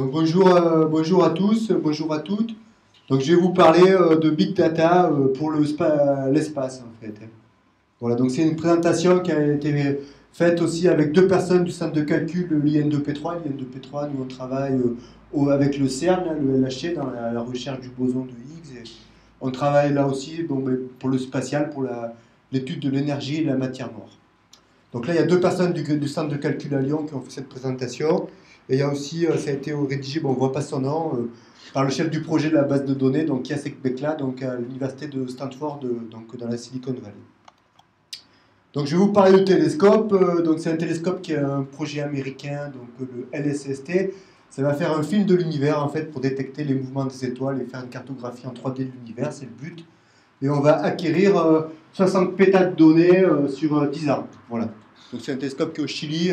Donc bonjour, euh, bonjour à tous, bonjour à toutes. Donc je vais vous parler euh, de Big Data euh, pour l'espace en fait. Voilà, donc c'est une présentation qui a été faite aussi avec deux personnes du centre de calcul, l'IN2P3. L'IN2P3, nous on travaille avec le CERN, le LHC, dans la, recherche du boson de Higgs. on travaille là aussi ben, pour le spatial, pour l'étude de l'énergie et de la matière noire. Donc là, il y a deux personnes du centre de calcul à Lyon qui ont fait cette présentation. Et il y a aussi, euh, ça a été rédigé, on ne voit pas son nom, euh, par le chef du projet de la base de données, donc Kiasek Bekla, donc à l'université de Stanford, donc dans la Silicon Valley. Donc je vais vous parler du télescope. Euh, donc c'est un télescope qui est un projet américain, donc le LSST. Ça va faire un film de l'univers en fait pour détecter les mouvements des étoiles et faire une cartographie en 3D de l'univers, c'est le but. Et on va acquérir 60 pétas de données sur 10 ans. Voilà. Donc c'est un télescope qui est au Chili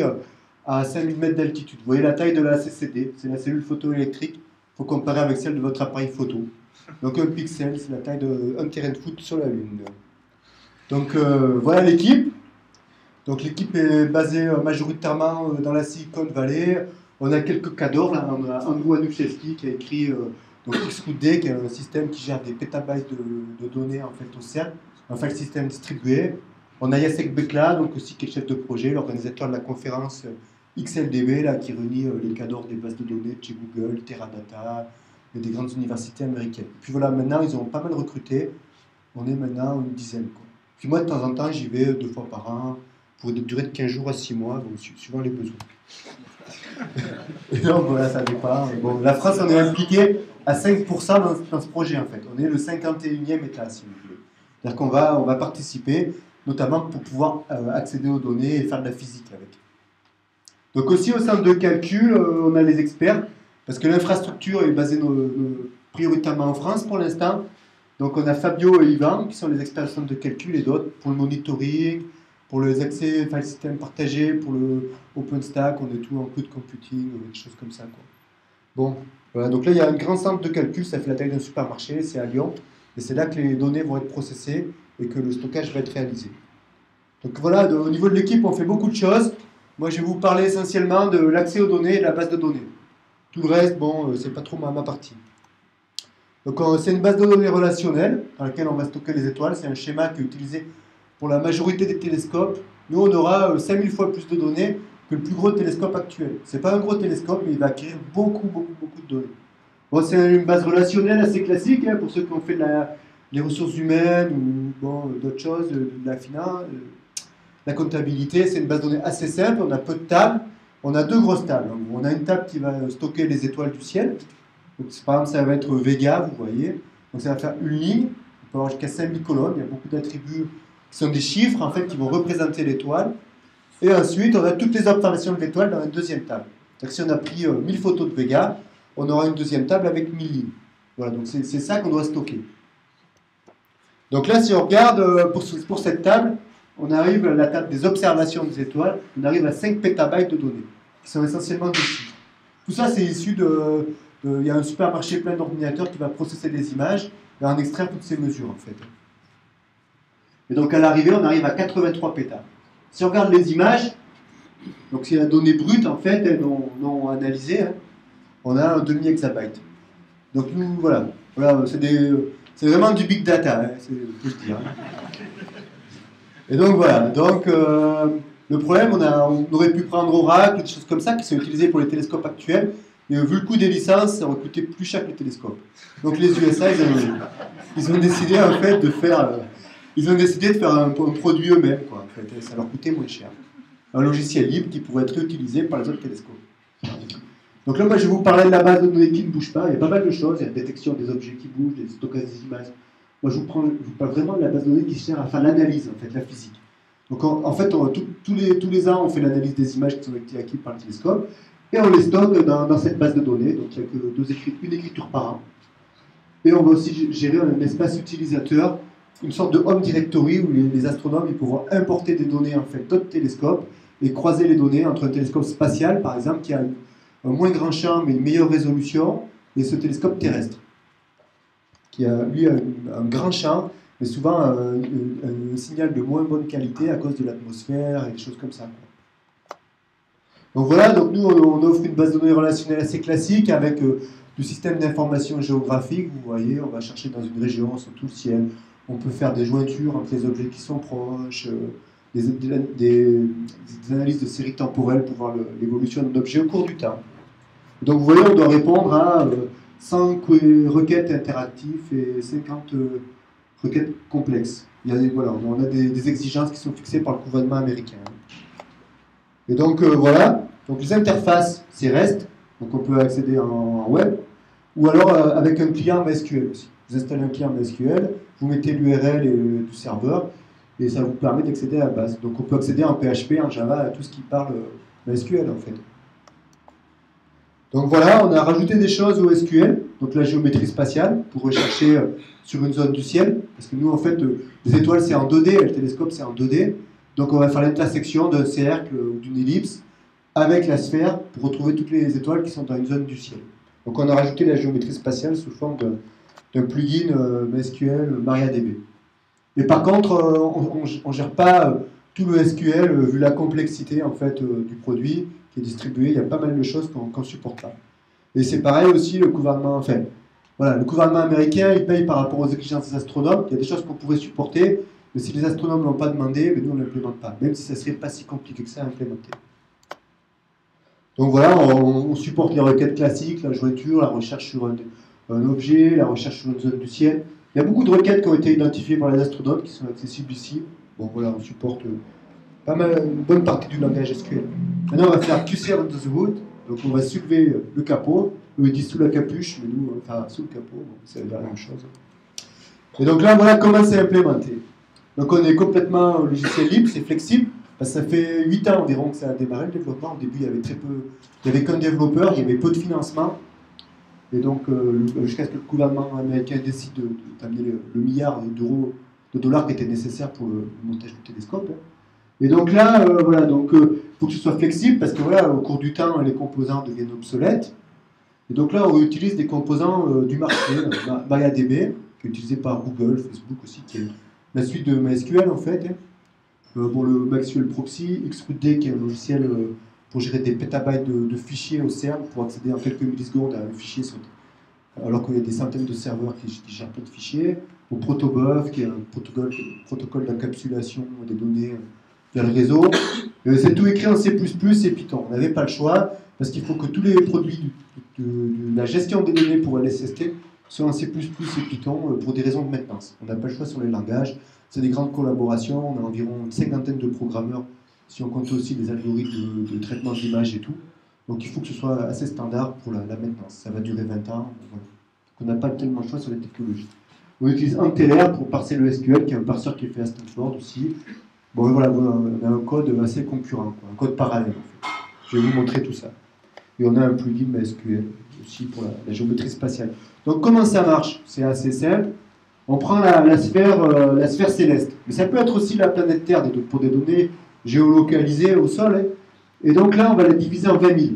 à 5000 mètres d'altitude. Vous voyez la taille de la CCD, c'est la cellule photoélectrique. Il faut comparer avec celle de votre appareil photo. Donc un pixel, c'est la taille d'un terrain de foot sur la Lune. Donc euh, voilà l'équipe. Donc l'équipe est basée euh, majoritairement euh, dans la Silicon Valley. On a quelques cadors. On a Andrew Anuszewski qui a écrit donc XQD, qui est un système qui gère des pétabytes de, données en fait au CERN, enfin le système distribué. On a Jacek Bekla, donc aussi qui est chef de projet, l'organisateur de la conférence XLDB, là, qui réunit euh, les cadors des bases de données chez Google, Teradata, et des grandes universités américaines. Puis voilà, maintenant, ils ont pas mal recruté. On est maintenant une dizaine. Puis moi, de temps en temps, j'y vais deux fois par an, pour une durée de 15 jours à 6 mois, suivant les besoins. et donc, voilà, ça dépend. Bon, la France, on est impliqué à 5% dans, ce projet, en fait. On est le 51e État, si vous voulez. C'est-à-dire qu'on va, on va participer, notamment pour pouvoir euh, accéder aux données et faire de la physique avec. Donc aussi au centre de calcul, euh, on a les experts, parce que l'infrastructure est basée prioritairement en France pour l'instant. Donc on a Fabio et Ivan, qui sont les experts du centre de calcul, et d'autres pour le monitoring, pour les accès file système partagé, pour le OpenStack, on est tout en cloud computing, des choses comme ça. Quoi. Bon, voilà, donc là il y a un grand centre de calcul, ça fait la taille d'un supermarché, c'est à Lyon, et c'est là que les données vont être processées et que le stockage va être réalisé. Donc voilà, au niveau de l'équipe, on fait beaucoup de choses. Moi, je vais vous parler essentiellement de l'accès aux données et de la base de données. Tout le reste, bon, euh, c'est pas trop ma, partie. Donc, c'est une base de données relationnelle dans laquelle on va stocker les étoiles. C'est un schéma qui est utilisé pour la majorité des télescopes. Nous, on aura 5000 euh, fois plus de données que le plus gros télescope actuel. C'est pas un gros télescope, mais il va acquérir beaucoup, beaucoup, beaucoup de données. Bon, c'est une base relationnelle assez classique hein, pour ceux qui ont fait les ressources humaines ou bon, d'autres choses, de la finance, la comptabilité, c'est une base de données assez simple. On a peu de tables. On a deux grosses tables. On a une table qui va stocker les étoiles du ciel. Donc, par exemple, ça va être Vega, vous voyez. Donc, ça va faire une ligne. On peut avoir jusqu'à 5000 colonnes. Il y a beaucoup d'attributs qui sont des chiffres, en fait, qui vont représenter l'étoile. Et ensuite, on a toutes les observations de l'étoile dans une deuxième table. Donc, si on a pris 1000 euh, photos de Vega, on aura une deuxième table avec 1000 lignes. Voilà, donc c'est ça qu'on doit stocker. Donc là, si on regarde euh, pour cette table, on arrive à la table des observations des étoiles, on arrive à 5 pétabytes de données, qui sont essentiellement des chiffres. Tout ça, c'est issu de, Il y a un supermarché plein d'ordinateurs qui va processer des images et en extraire toutes ces mesures, en fait. Et donc, à l'arrivée, on arrive à 83 pétas. Si on regarde les images, donc c'est la donnée brute, en fait, non, non analysée, hein, on a un demi-exabyte. Donc, nous, voilà. voilà c'est vraiment du big data, hein, c'est tout dire. Hein. Et donc voilà, donc euh, le problème, on, aurait pu prendre Oracle, des choses comme ça qui sont utilisées pour les télescopes actuels, mais vu le coût des licences, ça aurait coûté plus cher que les télescopes. Donc les USA, ils ont, décidé en fait de faire, euh, ils ont décidé de faire un, produit eux-mêmes, ça leur coûtait moins cher. Un logiciel libre qui pourrait être réutilisé par les autres télescopes. Donc là, moi, je vais vous parler de la base de données qui ne bouge pas. Il y a pas mal de choses. Il y a la détection des objets qui bougent, des stockages des images, moi, je vous, parle vraiment de la base de données qui sert à faire l'analyse, en fait, la physique. Donc, en, fait, tous, les, ans, on fait l'analyse des images qui sont acquises par le télescope et on les stocke dans, cette base de données. Donc, il n'y a que deux une écriture par an. Et on va aussi gérer un espace utilisateur, une sorte de home directory où les, astronomes ils pourront importer des données en fait d'autres télescopes et croiser les données entre un télescope spatial, par exemple, qui a un moins grand champ mais une meilleure résolution, et ce télescope terrestre qui a lui un, grand champ, mais souvent un, signal de moins bonne qualité à cause de l'atmosphère et des choses comme ça. Donc voilà, donc nous on, offre une base de données relationnelle assez classique avec euh, du système d'information géographique. Vous voyez, on va chercher dans une région sur tout le ciel. On peut faire des jointures entre les objets qui sont proches, euh, des, analyses de séries temporelles pour voir l'évolution d'un objet au cours du temps. Donc vous voyez, on doit répondre à 5 requêtes interactives et 50 requêtes complexes. Il y a voilà, on a des, exigences qui sont fixées par le gouvernement américain. Et donc euh, voilà, donc les interfaces, c'est REST, donc on peut accéder en, web, ou alors euh, avec un client MySQL aussi. Vous installez un client MySQL, vous mettez l'URL du serveur, et ça vous permet d'accéder à la base. Donc on peut accéder en PHP, en Java, à tout ce qui parle euh, MySQL en fait. Donc voilà, on a rajouté des choses au SQL, donc la géométrie spatiale, pour rechercher sur une zone du ciel, parce que nous en fait, les étoiles c'est en 2D, le télescope c'est en 2D, donc on va faire l'intersection d'un cercle ou d'une ellipse avec la sphère pour retrouver toutes les étoiles qui sont dans une zone du ciel. Donc on a rajouté la géométrie spatiale sous forme d'un plugin euh, MySQL MariaDB. Mais par contre, euh, on ne gère pas euh, tout le SQL vu la complexité en fait du produit qui distribué. Il y a pas mal de choses qu'on ne supporte pas. Et c'est pareil aussi le gouvernement. Enfin, voilà, le gouvernement américain il paye par rapport aux exigences des astronomes. Il y a des choses qu'on pourrait supporter, mais si les astronomes ne l'ont pas demandé, nous, on ne l'implémente pas, même si ça ne serait pas si compliqué que ça à implémenter. Donc voilà, on, supporte les requêtes classiques, la jointure, la recherche sur un, objet, la recherche sur une zone du ciel. Il y a beaucoup de requêtes qui ont été identifiées par les astronautes, qui sont accessibles ici. Bon voilà, on supporte euh, pas mal, une bonne partie du langage SQL. Maintenant, on va faire QC under the hood. Donc on va soulever le capot. Eux, ils disent sous la capuche, mais nous, enfin sous le capot, c'est la même chose. Et donc là, voilà comment c'est implémenté. Donc on est complètement logiciel libre, c'est flexible. Ça fait 8 ans environ que ça a démarré le développement. Au début, il y avait très peu, il n'y avait qu'un développeur, il y avait peu de financement. Et donc, euh, jusqu'à ce que le gouvernement américain décide d'amener le, milliard d'euros, de dollars qui était nécessaire pour le, montage du télescope. Et donc là, euh, voilà, donc euh, faut que ce soit flexible parce que voilà, au cours du temps, les composants deviennent obsolètes. Et donc là, on utilise des composants du marché, MariaDB, qui est utilisé par Google, Facebook aussi, qui est la suite de MySQL en fait. Hein. Euh, pour le MySQL Proxy, XRUD qui est un logiciel euh, pour gérer des pétabytes de, fichiers au CERN pour accéder en quelques millisecondes à un fichier alors qu'il y a des centaines de serveurs qui, gèrent plein de fichiers, ou Protobuf qui est un protocole d'encapsulation des données le réseau. Euh, c'est tout écrit en C++ et Python. On n'avait pas le choix parce qu'il faut que tous les produits de, la gestion des données pour LSST soient en C++ et Python pour des raisons de maintenance. On n'a pas le choix sur les langages. C'est des grandes collaborations, on a environ une cinquantaine de programmeurs, si on compte aussi les algorithmes de, traitement d'image et tout. Donc il faut que ce soit assez standard pour la, maintenance. Ça va durer 20 ans. On n'a pas tellement de choix sur les technologies. On utilise Anteler pour parser le SQL, qui est un parseur qui est fait à Stanford aussi. Bon, voilà, on a un code assez concurrent, un code parallèle. Je vais vous montrer tout ça. Et on a un plugin SQL aussi pour la géométrie spatiale. Donc comment ça marche? C'est assez simple on prend la, sphère, euh, la sphère céleste. Mais ça peut être aussi la planète Terre pour des données géolocalisées au sol. Hein. Et donc là, on va la diviser en 20 000.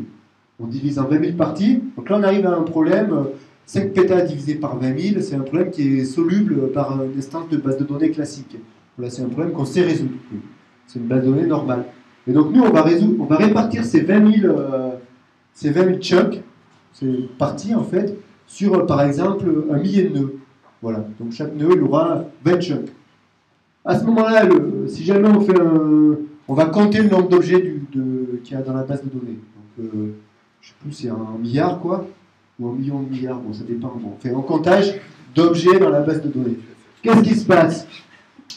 On divise en 20 000 parties. Donc là, on arrive à un problème. 5 euh, pétas divisé par 20 000, c'est un problème qui est soluble par une instance de base de données classique. Là, c'est un problème qu'on sait résoudre. C'est une base de données normale. Et donc nous, on va, résoudre, on va répartir ces 20 000, euh, ces 20 000 chunks, ces parties en fait, sur par exemple un millier de nœuds. Voilà, donc chaque nœud, il aura 20 chunks. À ce moment-là, si jamais on fait un, On va compter le nombre d'objets qu'il y a dans la base de données. Donc, euh, je ne sais plus, c'est un milliard, quoi, ou un million de milliards, bon, ça dépend. on fait un comptage d'objets dans la base de données. Qu'est-ce qui se passe?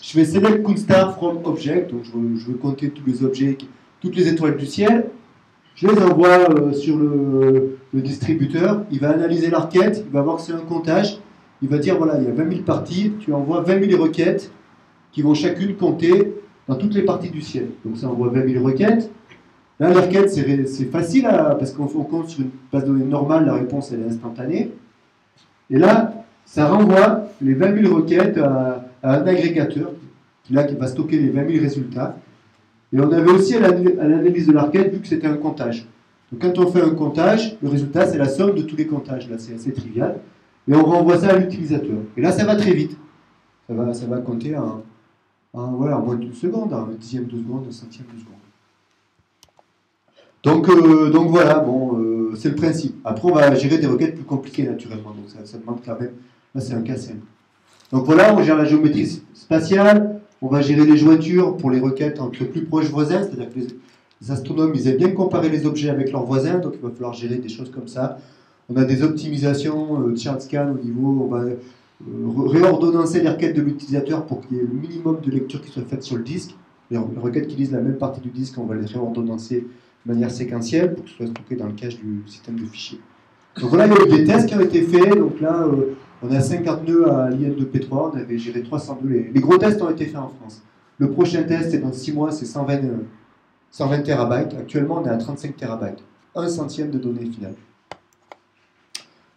Je vais select CoolStar from object, donc je veux, compter tous les objets, toutes les étoiles du ciel. Je les envoie euh, sur le, le, distributeur, il va analyser la requête, il va voir que c'est un comptage, il va dire voilà, il y a 20 000 parties, tu envoies 20 000 requêtes qui vont chacune compter dans toutes les parties du ciel. Donc ça envoie 20 000 requêtes. Là, la requête, c'est facile parce qu'on compte sur une base de données normale, la réponse elle est instantanée. Et là, ça renvoie les 20 000 requêtes à, un agrégateur là, qui va stocker les 20 000 résultats. Et on avait aussi à l'analyse de la requête vu que c'était un comptage. Donc quand on fait un comptage, le résultat c'est la somme de tous les comptages. Là, c'est assez trivial et on renvoie ça à l'utilisateur. Et là, ça va très vite. Ça va, ça va compter en, en, voilà, moins d'une seconde, un dixième de seconde, un centième de seconde. Donc, euh, donc voilà, bon, euh, c'est le principe. Après, on va gérer des requêtes plus compliquées naturellement, donc ça, ça demande quand même. Là, c'est un cas simple. Donc voilà, on gère la géométrie spatiale, on va gérer les jointures pour les requêtes entre plus proches voisins, c'est-à-dire que les, astronomes, ils aiment bien comparer les objets avec leurs voisins, donc il va falloir gérer des choses comme ça. On a des optimisations euh, de chart scan au niveau, on va euh, réordonnancer les requêtes de l'utilisateur pour qu'il y ait le minimum de lecture qui soit faite sur le disque. Les requêtes qui lisent la même partie du disque, on va les réordonnancer de manière séquentielle pour que ce soit stocké dans le cache du système de fichiers. Donc voilà, il y a eu des tests qui ont été faits. Donc là, euh, on a 50 nœuds à l'IN2P3, on avait géré 300 nœuds. Les, gros tests ont été faits en France. Le prochain test, c'est dans 6 mois, c'est 120, 120 terabytes. Actuellement, on est à 35 terabytes. Un centième de données finales.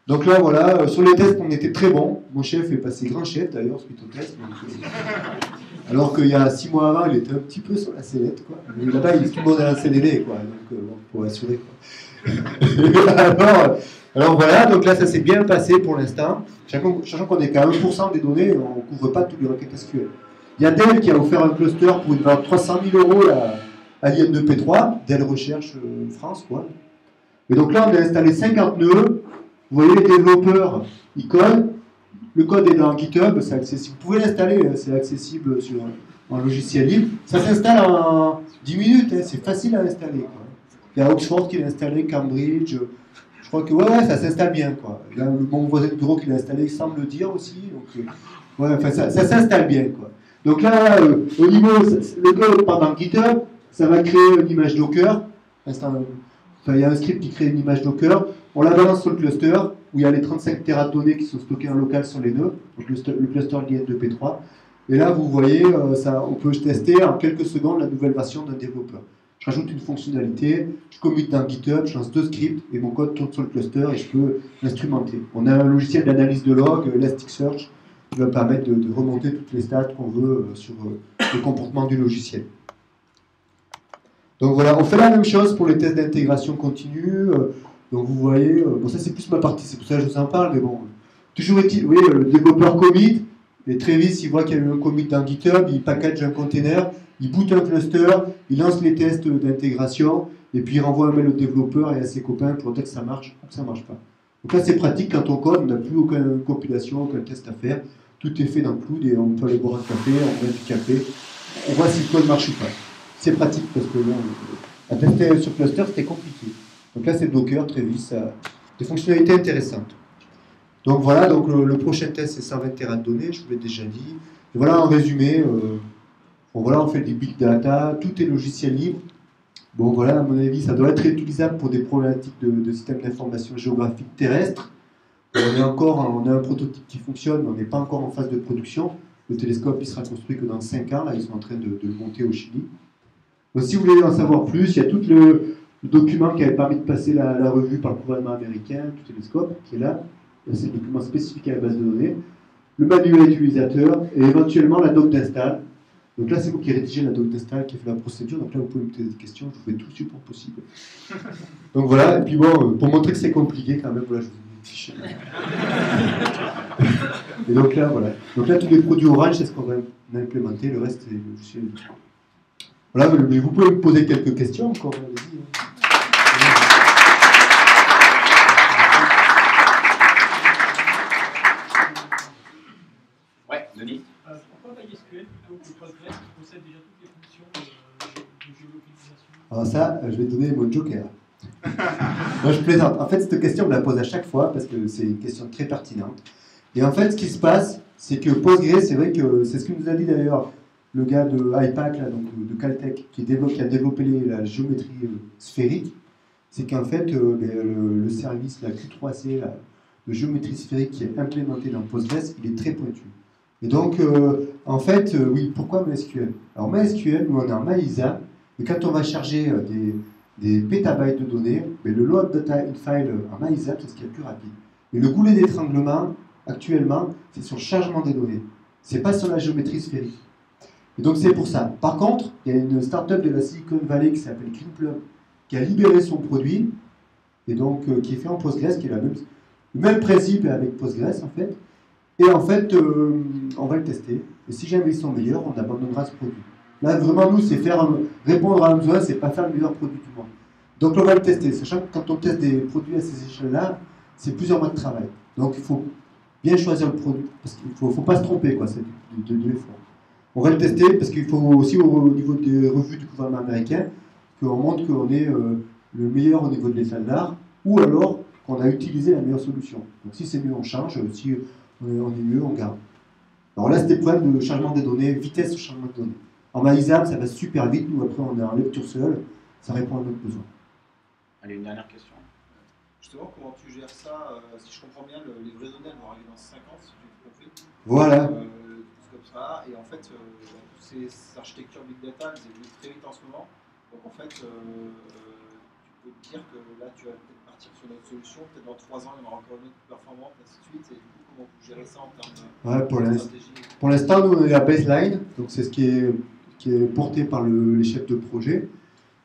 Donc là, voilà, euh, sur les tests, on était très bon. Mon chef est passé grand chef d'ailleurs suite au test. Euh, alors qu'il y a 6 mois avant, il était un petit peu sur la sellette. Quoi. Là-bas, tout le monde à la CDD, quoi. Donc, euh, pour assurer. Alors, alors voilà, donc là, ça s'est bien passé pour l'instant. Sachant qu'on est qu'à 1% des données, on ne couvre pas toutes les requêtes SQL. Il y a Dell qui a offert un cluster pour une valeur de 300 000 euros à, à l'IM2P3, Dell Recherche France, quoi. Et donc là, on a installé 50 nœuds vous voyez, les développeurs, ils codent. Le code est dans GitHub, c'est accessible. Vous pouvez l'installer, euh, c'est accessible sur un logiciel libre. Ça s'installe en 10 minutes, hein, c'est facile à installer. Il y a Oxford qui l'a installé, Cambridge. Je crois que ouais, ça s'installe bien. Quoi. A mon voisin de bureau qui l'a installé, il semble le dire aussi. Donc, euh, ouais, ça, s'installe bien. Quoi. Donc là, euh, au niveau, le code pendant GitHub, ça va créer une image Docker. Enfin, il y a un script qui crée une image Docker. On la balance sur le cluster où il y a les 35 Tera de données qui sont stockées en local sur les nœuds, le, cluster LN2P3. Et là, vous voyez, euh, ça, on peut tester en quelques secondes la nouvelle version d'un développeur. Je rajoute une fonctionnalité, je commute dans GitHub, je lance deux scripts et mon code tourne sur le cluster et je peux l'instrumenter. On a un logiciel d'analyse de log, Elasticsearch, qui va permettre de, remonter toutes les stats qu'on veut euh, sur euh, le comportement du logiciel. Donc voilà, on fait la même chose pour les tests d'intégration continue. Donc vous voyez, euh, bon ça c'est plus ma partie, c'est pour ça que je vous en parle, mais bon. Toujours est-il, voyez, le développeur commit, et très vite, il voit qu'il y a eu un commit dans GitHub, il package un container, il boot un cluster, il lance les tests d'intégration, et puis il renvoie un mail au développeur et à ses copains pour dire que ça marche ou que ça marche pas. Donc là, c'est pratique quand on code, on n'a plus aucune compilation, aucun test à faire. Tout est fait dans le cloud et on peut aller boire un café, on met du café, on voit si le code marche ou pas. C'est pratique parce que là, à tester sur cluster, c'était compliqué. Donc là, c'est Docker, Travis, des fonctionnalités intéressantes. Donc voilà, donc le, prochain test, c'est 120 Tera de données, je vous l'ai déjà dit. Voilà, en résumé, euh, bon, voilà, on fait des big data, tout est logiciel libre. Bon voilà, à mon avis, ça doit être utilisable pour des problématiques de, de système d'information géographique terrestre. On, est encore, on a un prototype qui fonctionne, on n'est pas encore en phase de production. Le télescope, il sera construit que dans 5 ans. Là, ils sont en train de, le monter au Chili. Donc, si vous voulez en savoir plus, il y a tout le, le document qui avait permis de passer la, revue par le gouvernement américain, tout télescope, qui est là. C'est le document spécifique à la base de données. Le manuel utilisateur et éventuellement la doc d'install. Donc là, c'est vous qui rédigez la doc d'install, qui fait la procédure. Donc là, vous pouvez me poser des questions, je vous fais tout le support possible. Donc voilà, et puis bon, pour montrer que c'est compliqué quand même, voilà, je vous ai mis une fiche. et donc là, voilà. Donc là, tous les produits Orange, c'est ce qu'on va implémenter. Le reste, c'est Voilà, mais vous pouvez me poser quelques questions encore, allez-y. Hein. Alors ça, je vais donner mon joker. Moi, je plaisante. En fait, cette question, on me la pose à chaque fois parce que c'est une question très pertinente. Et en fait, ce qui se passe, c'est que Postgre, c'est vrai que c'est ce que nous a dit d'ailleurs le gars de IPAC, là, donc de Caltech, qui, qui a développé la géométrie euh, sphérique, c'est qu'en fait, euh, le, service, la Q3C, la, de géométrie sphérique qui est implémenté dans Postgres, il est très pointu. Et donc, euh, en fait, oui, pourquoi MySQL? Alors MySQL, nous on est en MyISA, et quand on va charger euh, des, pétabytes de données, mais le load data in file en MyZap, c'est ce qui est le plus rapide. Et le goulet d'étranglement, actuellement, c'est sur le chargement des données. C'est pas sur la géométrie sphérique. Et donc c'est pour ça. Par contre, il y a une startup de la Silicon Valley qui s'appelle CleanPlum qui a libéré son produit et donc euh, qui est fait en Postgres, qui est la même, le même principe avec Postgres en fait. Et en fait, euh, on va le tester. Et si jamais ils sont meilleurs, on abandonnera ce produit. Là, vraiment, nous, c'est faire répondre à un besoin, c'est pas faire le meilleur produit du monde. Donc on va le tester, sachant que quand on teste des produits à ces échelles-là, c'est plusieurs mois de travail. Donc il faut bien choisir le produit, parce qu'il ne faut, faut, pas se tromper, quoi, c'est de, de, On va le tester parce qu'il faut aussi au, niveau des revues du gouvernement américain qu'on montre qu'on est euh, le meilleur au niveau de l'état d'art, ou alors qu'on a utilisé la meilleure solution. Donc si c'est mieux, on change, si on est mieux, on garde. Alors là, c'est des problèmes de chargement des données, vitesse de chargement des données. En MyZap, ça va super vite, nous après on est en lecture seule, ça répond à notre besoin. Allez, une dernière question. Justement, comment tu gères ça euh, Si je comprends bien, le, les vraies données vont arriver dans 5 ans, si j'ai compris. Voilà. Euh, comme ça. Et en fait, euh, toutes ces architectures big data, elles évoluent très vite en ce moment. Donc en fait, euh, tu peux te dire que là, tu vas peut-être partir sur notre solution. Peut-être dans 3 ans, il y en aura encore une autre plus performante, ainsi de suite. Et du coup, comment vous gérez ça en termes de, ouais, pour de stratégie? Pour l'instant, nous, on est à baseline. Donc c'est ce qui est, qui est porté par le, les chefs de projet.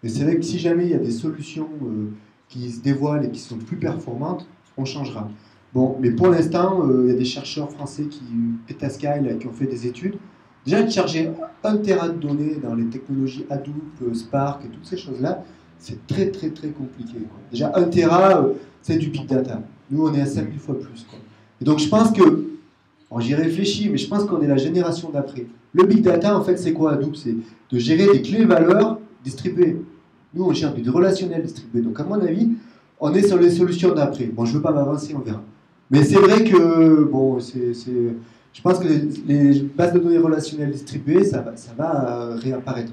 Et c'est vrai que si jamais il y a des solutions euh, qui se dévoilent et qui sont plus performantes, on changera. Bon, mais pour l'instant, euh, il y a des chercheurs français qui, Petascal, qui ont fait des études. Déjà, de charger un Tera de données dans les technologies Hadoop, euh, Spark et toutes ces choses-là, c'est très très très compliqué. Déjà, un euh, c'est du big data. Nous, on est à 5000 fois plus. Et donc, je pense que, j'y réfléchis, mais je pense qu'on est la génération d'après. Le big data, en fait, c'est quoi Hadoop C'est de gérer des clés valeurs distribuées. Nous, on gère du relationnel distribué. Donc, à mon avis, on est sur les solutions d'après. Bon, je ne veux pas m'avancer, on verra. Mais c'est vrai que, bon, c'est, je pense que les, bases de données relationnelles distribuées, ça, va euh, réapparaître.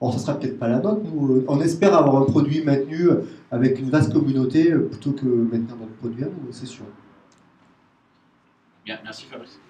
Bon, ça sera peut-être pas la nôtre. Nous, on espère avoir un produit maintenu avec une vaste communauté euh, plutôt que maintenir notre produit à nous, c'est sûr. Bien, merci Fabrice.